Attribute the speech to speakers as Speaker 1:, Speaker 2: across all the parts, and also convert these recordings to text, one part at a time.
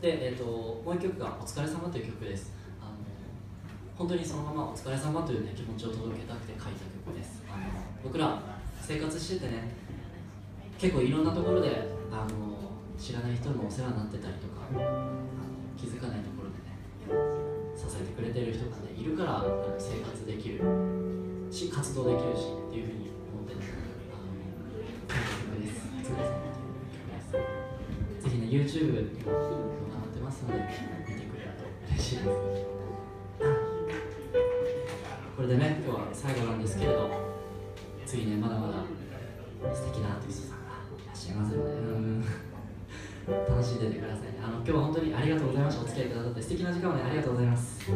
Speaker 1: で、えーと、もう一曲が「お疲れ様という曲です。あの本当にそのまま「お疲れ様という、ね、気持ちを届けたくて書いた曲です。あの僕ら生活しててね結構いろんなところであの知らない人もお世話になってたりとか気づかないところでね支えてくれてる人がねいるから生活できるし活動できるしっていうふうに思ってねあの曲です。お疲れ様という曲です。ぜひね YouTube にもこで見てくれると嬉しいです。これでね今日は最後なんですけれど次ねまだまだ素敵なアーティストさんがいらっしゃいますので、うん。楽しんでてください。ねあの今日は本当にありがとうございました。お付き合いくださって素敵な時間をねありがとうございます。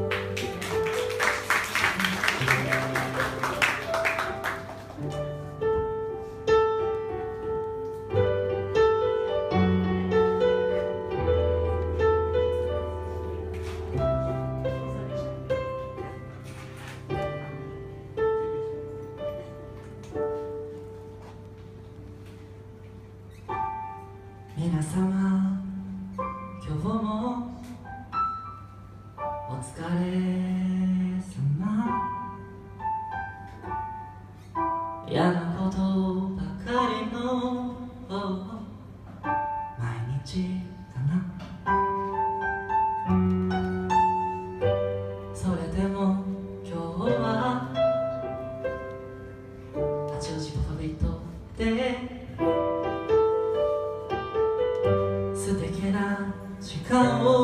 Speaker 1: 皆様今日もお疲れ様。嫌なことな時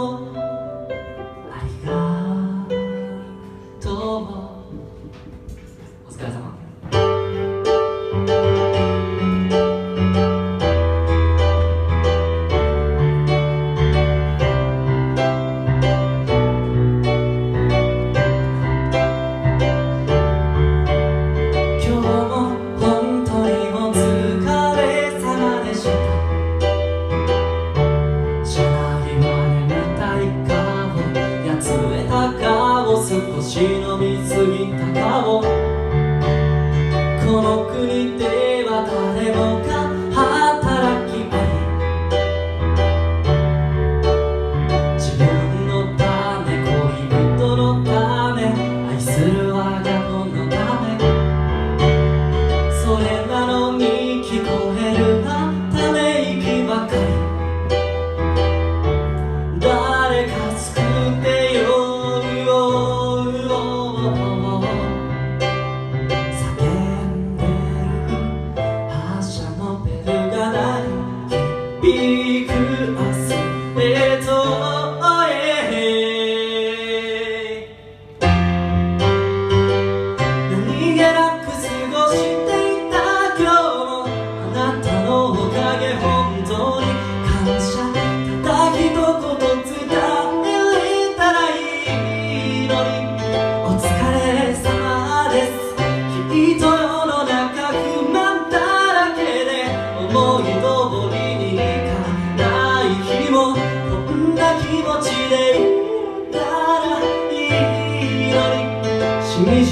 Speaker 1: この国では誰もが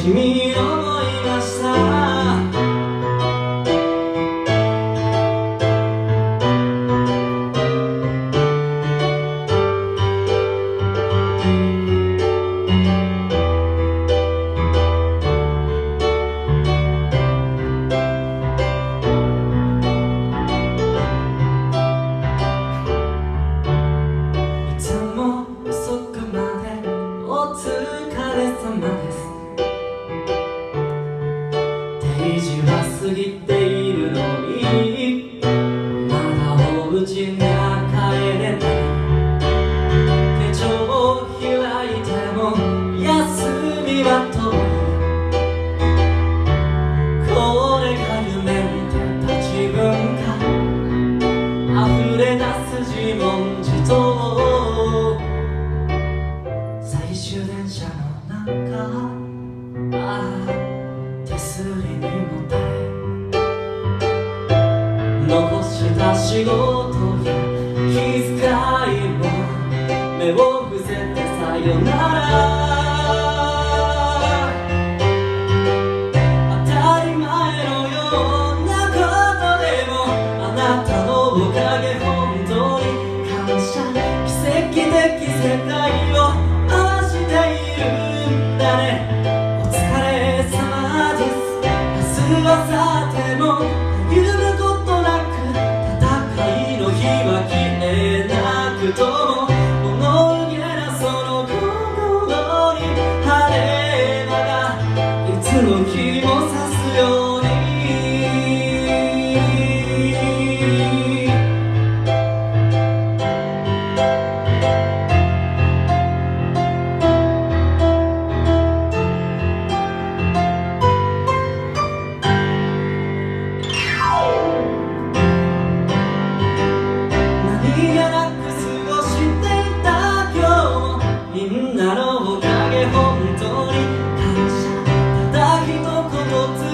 Speaker 1: しみ定時は過ぎているのにまだお家には帰れない手帳を開いても休みは遠いこれが夢見てた自分が溢れ出す自問自答最終電車の中。よなら当たり前のようなことでもあなたのおかげ本当に感謝奇跡べき世界を回しているんだね。お疲れ様です。明日はさても歩むことなく戦いの日は消えなくとも will do.